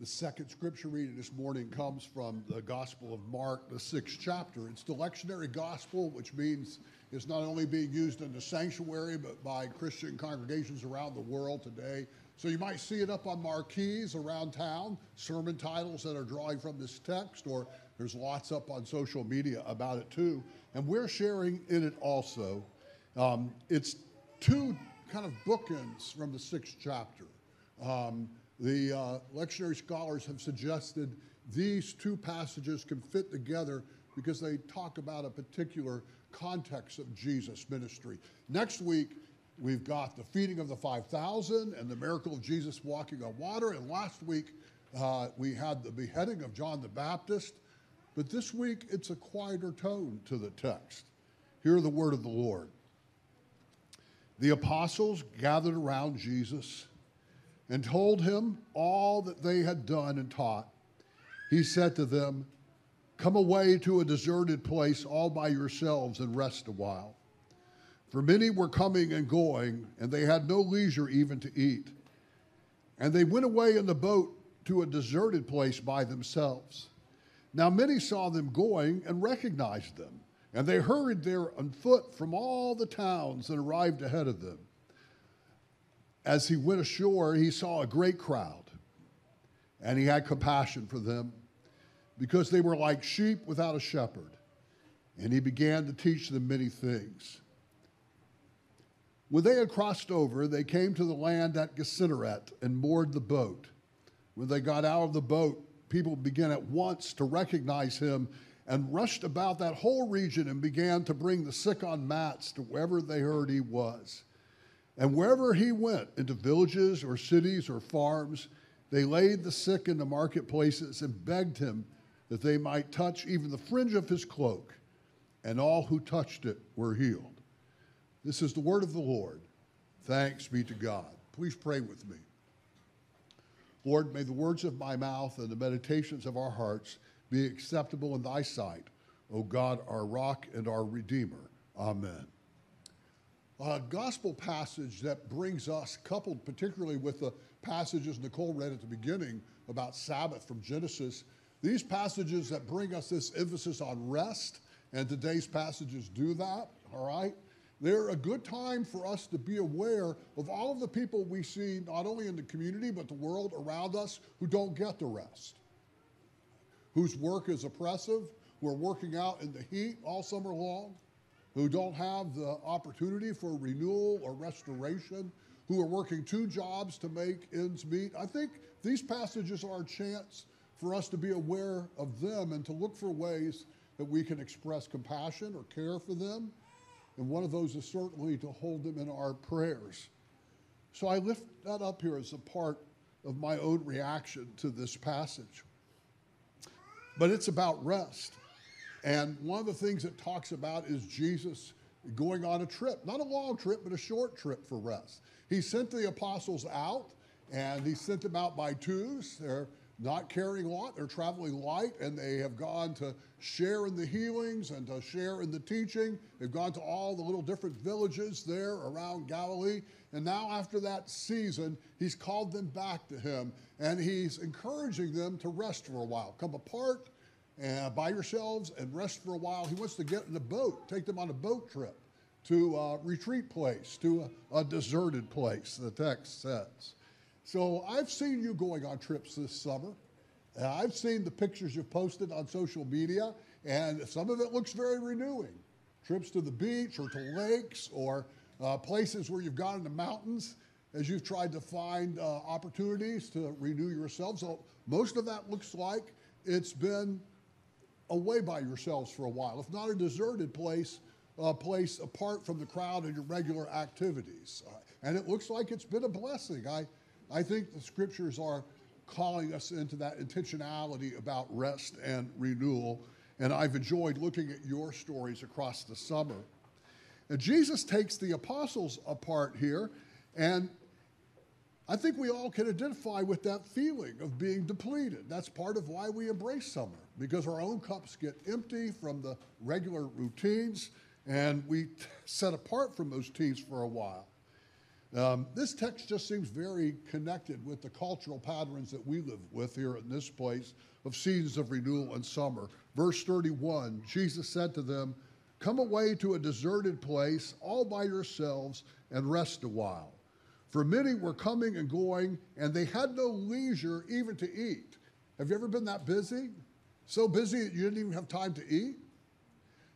The second scripture reading this morning comes from the Gospel of Mark, the sixth chapter. It's the lectionary gospel, which means it's not only being used in the sanctuary, but by Christian congregations around the world today. So you might see it up on marquees around town, sermon titles that are drawing from this text, or there's lots up on social media about it too. And we're sharing in it also. Um, it's two kind of bookends from the sixth chapter. Um, the uh, lectionary scholars have suggested these two passages can fit together because they talk about a particular context of Jesus' ministry. Next week, we've got the feeding of the 5,000 and the miracle of Jesus walking on water. And last week, uh, we had the beheading of John the Baptist. But this week, it's a quieter tone to the text. Hear the word of the Lord. The apostles gathered around Jesus and told him all that they had done and taught. He said to them, Come away to a deserted place all by yourselves and rest a while. For many were coming and going, and they had no leisure even to eat. And they went away in the boat to a deserted place by themselves. Now many saw them going and recognized them, and they hurried there on foot from all the towns and arrived ahead of them as he went ashore, he saw a great crowd, and he had compassion for them because they were like sheep without a shepherd. And he began to teach them many things. When they had crossed over, they came to the land at Gennesaret and moored the boat. When they got out of the boat, people began at once to recognize him and rushed about that whole region and began to bring the sick on mats to wherever they heard he was. And wherever he went, into villages or cities or farms, they laid the sick in the marketplaces and begged him that they might touch even the fringe of his cloak. And all who touched it were healed. This is the word of the Lord. Thanks be to God. Please pray with me. Lord, may the words of my mouth and the meditations of our hearts be acceptable in thy sight, O God, our rock and our redeemer. Amen a gospel passage that brings us, coupled particularly with the passages Nicole read at the beginning about Sabbath from Genesis, these passages that bring us this emphasis on rest, and today's passages do that, all right? They're a good time for us to be aware of all of the people we see, not only in the community, but the world around us, who don't get the rest, whose work is oppressive, who are working out in the heat all summer long, who don't have the opportunity for renewal or restoration, who are working two jobs to make ends meet. I think these passages are a chance for us to be aware of them and to look for ways that we can express compassion or care for them. And one of those is certainly to hold them in our prayers. So I lift that up here as a part of my own reaction to this passage. But it's about rest. And one of the things it talks about is Jesus going on a trip, not a long trip, but a short trip for rest. He sent the apostles out, and he sent them out by twos. They're not carrying a lot, they're traveling light, and they have gone to share in the healings and to share in the teaching. They've gone to all the little different villages there around Galilee. And now, after that season, he's called them back to him, and he's encouraging them to rest for a while. Come apart and by yourselves and rest for a while. He wants to get in a boat, take them on a boat trip to a retreat place, to a, a deserted place, the text says. So I've seen you going on trips this summer. Uh, I've seen the pictures you've posted on social media, and some of it looks very renewing. Trips to the beach or to lakes or uh, places where you've gone in the mountains as you've tried to find uh, opportunities to renew yourself. So most of that looks like it's been away by yourselves for a while, if not a deserted place, a place apart from the crowd and your regular activities. Uh, and it looks like it's been a blessing. I, I think the scriptures are calling us into that intentionality about rest and renewal. And I've enjoyed looking at your stories across the summer. And Jesus takes the apostles apart here, and I think we all can identify with that feeling of being depleted. That's part of why we embrace summer because our own cups get empty from the regular routines and we set apart from those teams for a while. Um, this text just seems very connected with the cultural patterns that we live with here in this place of seasons of renewal and summer. Verse 31 Jesus said to them, Come away to a deserted place all by yourselves and rest a while. For many were coming and going, and they had no leisure even to eat. Have you ever been that busy? So busy that you didn't even have time to eat?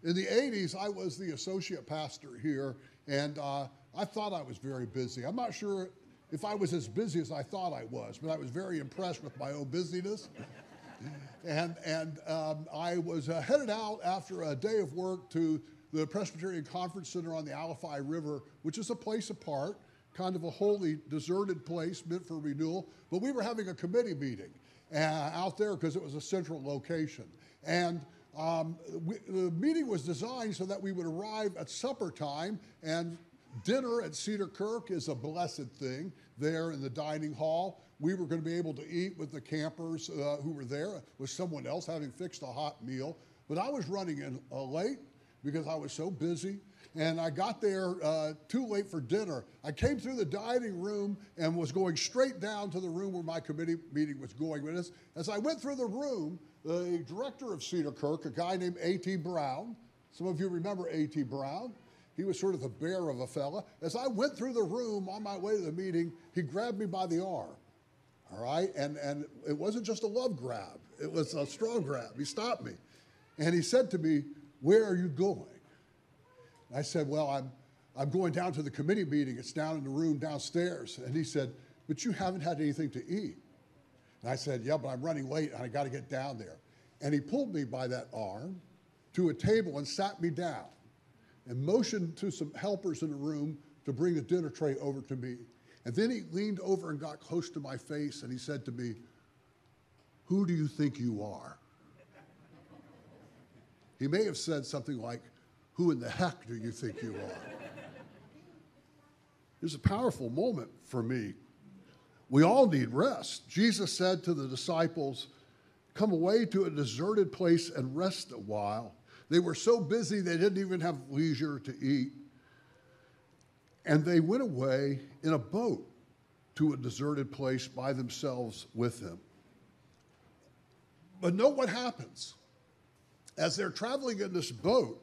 In the 80s, I was the associate pastor here, and uh, I thought I was very busy. I'm not sure if I was as busy as I thought I was, but I was very impressed with my own busyness. and and um, I was uh, headed out after a day of work to the Presbyterian Conference Center on the Alafia River, which is a place apart, kind of a holy, deserted place meant for renewal. But we were having a committee meeting uh, out there because it was a central location. And um, we, the meeting was designed so that we would arrive at supper time, and dinner at Cedarkirk is a blessed thing there in the dining hall. We were going to be able to eat with the campers uh, who were there, with someone else having fixed a hot meal. But I was running in uh, late because I was so busy. And I got there uh, too late for dinner. I came through the dining room and was going straight down to the room where my committee meeting was going. But as, as I went through the room, the director of Cedarkirk, a guy named A.T. Brown, some of you remember A.T. Brown, he was sort of the bear of a fella. As I went through the room on my way to the meeting, he grabbed me by the arm. All right? And, and it wasn't just a love grab, it was a strong grab. He stopped me. And he said to me, Where are you going? I said, Well, I'm, I'm going down to the committee meeting. It's down in the room downstairs. And he said, But you haven't had anything to eat. And I said, Yeah, but I'm running late and I got to get down there. And he pulled me by that arm to a table and sat me down and motioned to some helpers in the room to bring the dinner tray over to me. And then he leaned over and got close to my face and he said to me, Who do you think you are? He may have said something like, Who in the heck do you think you are? It was a powerful moment for me. We all need rest. Jesus said to the disciples, Come away to a deserted place and rest a while. They were so busy they didn't even have leisure to eat. And they went away in a boat to a deserted place by themselves with him. But note what happens. As they're traveling in this boat,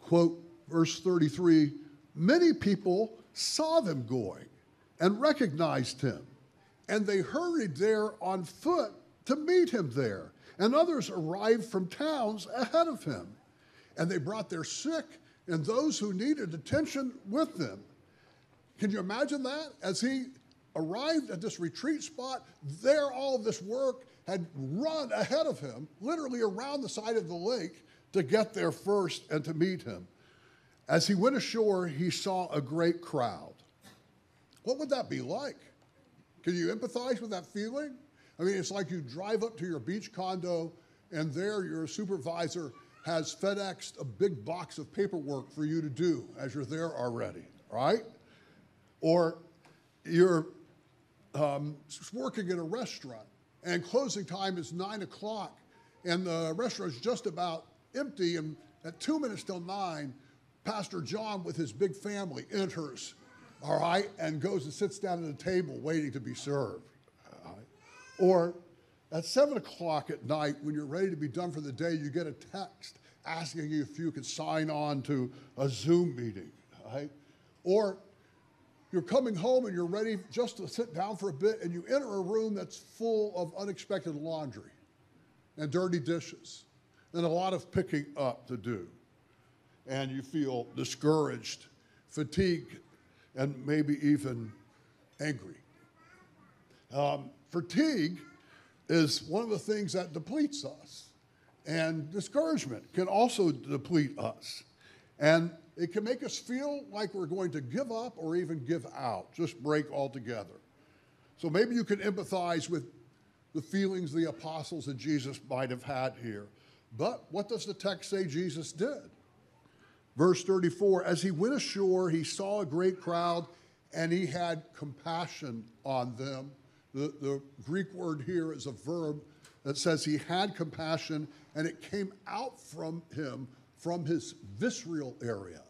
quote, verse 33 many people saw them going and recognized him, and they hurried there on foot to meet him there. And others arrived from towns ahead of him, and they brought their sick and those who needed attention with them. Can you imagine that? As he arrived at this retreat spot, there all this work had run ahead of him, literally around the side of the lake, to get there first and to meet him. As he went ashore, he saw a great crowd. What would that be like? Can you empathize with that feeling? I mean, it's like you drive up to your beach condo, and there your supervisor has FedExed a big box of paperwork for you to do as you're there already, right? Or you're um, working in a restaurant and closing time is nine o'clock and the restaurant is just about empty. And at two minutes till nine, Pastor John with his big family enters, all right, and goes and sits down at the table waiting to be served. Or at seven o'clock at night, when you're ready to be done for the day, you get a text asking you if you could sign on to a Zoom meeting, right? Or you're coming home and you're ready just to sit down for a bit, and you enter a room that's full of unexpected laundry and dirty dishes and a lot of picking up to do. And you feel discouraged, fatigued, and maybe even angry. Um, fatigue is one of the things that depletes us. And discouragement can also deplete us. And it can make us feel like we're going to give up or even give out, just break altogether. So maybe you can empathize with the feelings the apostles and Jesus might have had here. But what does the text say Jesus did? Verse 34 As he went ashore, he saw a great crowd and he had compassion on them. The, the Greek word here is a verb that says he had compassion and it came out from him from his visceral area.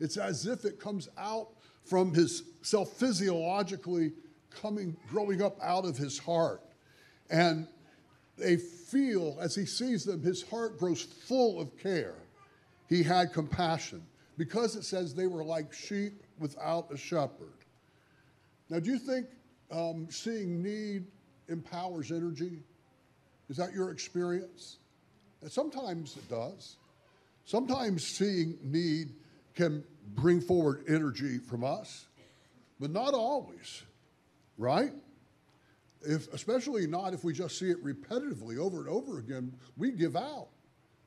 It's as if it comes out from his self physiologically coming, growing up out of his heart. And they feel, as he sees them, his heart grows full of care. He had compassion because it says they were like sheep without a shepherd. Now, do you think um, seeing need empowers energy? Is that your experience? Sometimes it does. Sometimes seeing need can bring forward energy from us, but not always, right? If, especially not if we just see it repetitively over and over again, we give out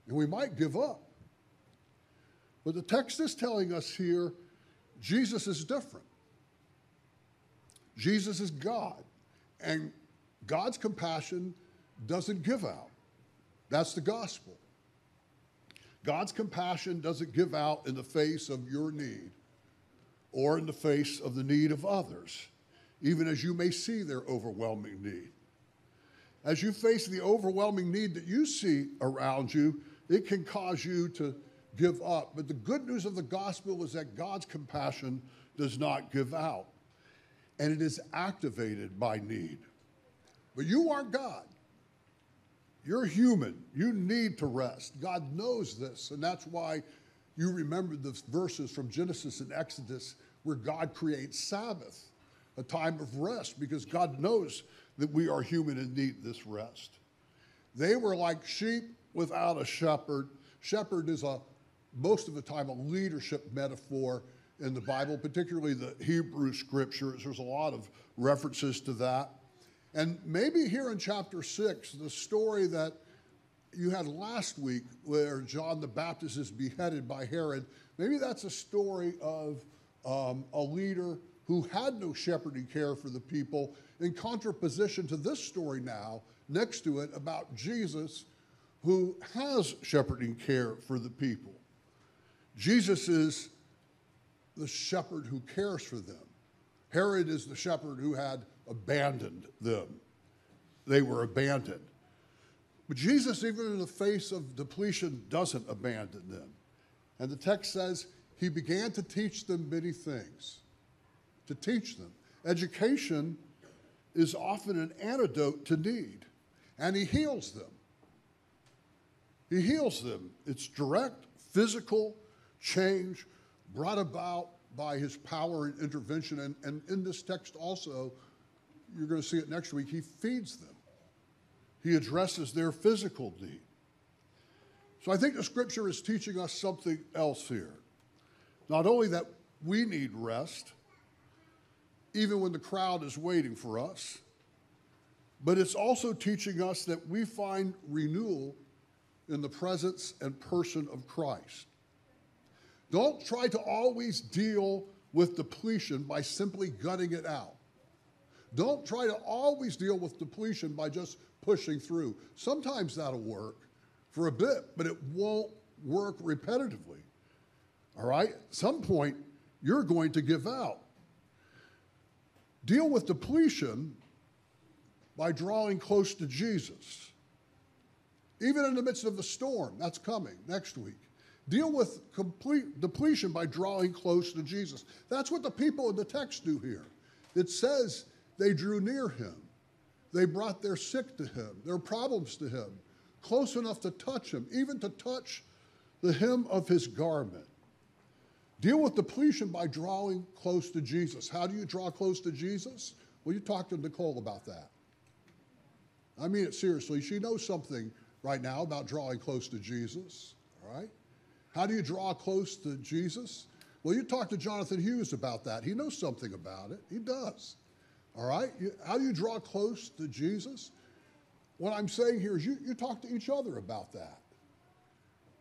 and we might give up. But the text is telling us here Jesus is different. Jesus is God, and God's compassion doesn't give out. That's the gospel. God's compassion doesn't give out in the face of your need or in the face of the need of others, even as you may see their overwhelming need. As you face the overwhelming need that you see around you, it can cause you to give up. But the good news of the gospel is that God's compassion does not give out, and it is activated by need. But you aren't God. You're human. You need to rest. God knows this, and that's why you remember the verses from Genesis and Exodus where God creates Sabbath, a time of rest, because God knows that we are human and need this rest. They were like sheep without a shepherd. Shepherd is a most of the time a leadership metaphor in the Bible, particularly the Hebrew scriptures. There's a lot of references to that. And maybe here in chapter six, the story that you had last week where John the Baptist is beheaded by Herod, maybe that's a story of um, a leader who had no shepherding care for the people, in contraposition to this story now, next to it, about Jesus who has shepherding care for the people. Jesus is the shepherd who cares for them. Herod is the shepherd who had abandoned them. They were abandoned. But Jesus, even in the face of depletion, doesn't abandon them. And the text says he began to teach them many things. To teach them. Education is often an antidote to need, and he heals them. He heals them. It's direct, physical, change brought about by his power and intervention. And, and in this text also, you're going to see it next week, he feeds them. He addresses their physical need. So I think the scripture is teaching us something else here. Not only that we need rest, even when the crowd is waiting for us, but it's also teaching us that we find renewal in the presence and person of Christ. Don't try to always deal with depletion by simply gutting it out. Don't try to always deal with depletion by just pushing through. Sometimes that'll work for a bit, but it won't work repetitively. All right? At some point, you're going to give out. Deal with depletion by drawing close to Jesus. Even in the midst of the storm, that's coming next week. Deal with complete depletion by drawing close to Jesus. That's what the people in the text do here. It says they drew near him. They brought their sick to him, their problems to him, close enough to touch him, even to touch the hem of his garment. Deal with depletion by drawing close to Jesus. How do you draw close to Jesus? Well, you talk to Nicole about that. I mean it seriously. She knows something right now about drawing close to Jesus, all right? How do you draw close to Jesus? Well, you talk to Jonathan Hughes about that. He knows something about it. He does. All right? how do you draw close to Jesus? What I'm saying here is you, you talk to each other about that.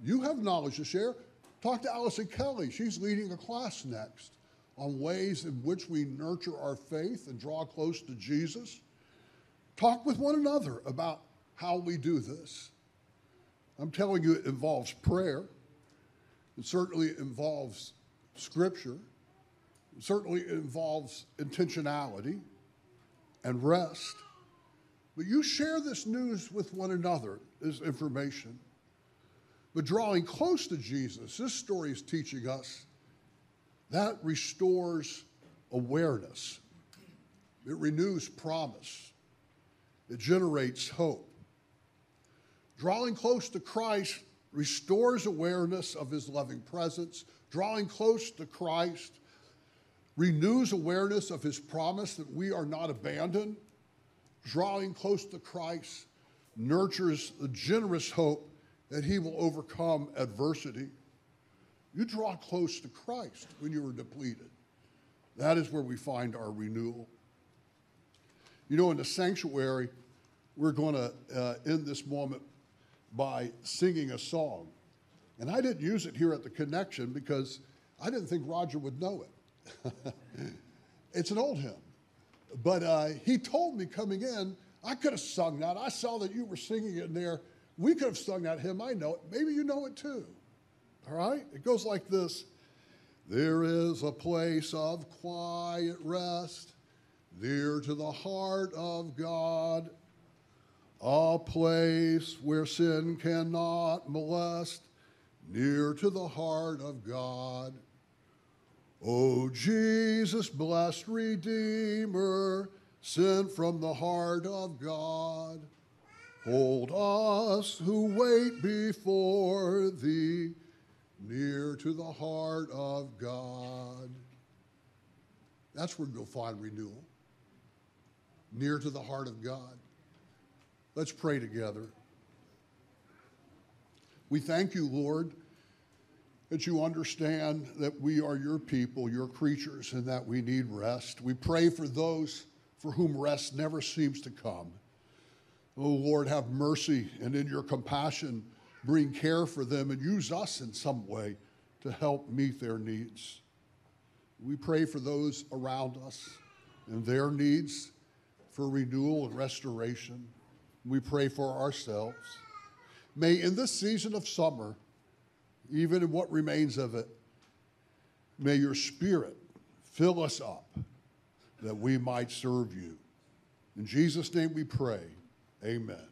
You have knowledge to share. Talk to Allison Kelly. She's leading a class next on ways in which we nurture our faith and draw close to Jesus. Talk with one another about how we do this. I'm telling you, it involves prayer. It certainly involves scripture. It certainly involves intentionality and rest. But you share this news with one another, this information. But drawing close to Jesus, this story is teaching us That restores awareness, it renews promise, it generates hope. Drawing close to Christ restores awareness of his loving presence. Drawing close to Christ renews awareness of his promise that we are not abandoned. Drawing close to Christ nurtures the generous hope that he will overcome adversity. You draw close to Christ when you are depleted. That is where we find our renewal. You know, in the sanctuary, we're going to uh, end this moment by singing a song. And I didn't use it here at the connection because I didn't think Roger would know it. it's an old hymn. But uh, he told me coming in, I could have sung that. I saw that you were singing it in there. We could have sung that hymn. I know it. Maybe you know it too. All right? It goes like this There is a place of quiet rest near to the heart of God a place where sin cannot molest, near to the heart of God. O Jesus, blessed Redeemer, sent from the heart of God, hold us who wait before thee, near to the heart of God. That's where you'll find renewal, near to the heart of God. Let's pray together. We thank you, Lord, that you understand that we are your people, your creatures, and that we need rest. We pray for those for whom rest never seems to come. Oh, Lord, have mercy and in your compassion, bring care for them and use us in some way to help meet their needs. We pray for those around us and their needs for renewal and restoration we pray for ourselves. May in this season of summer, even in what remains of it, may your spirit fill us up that we might serve you. In Jesus' name we pray. Amen.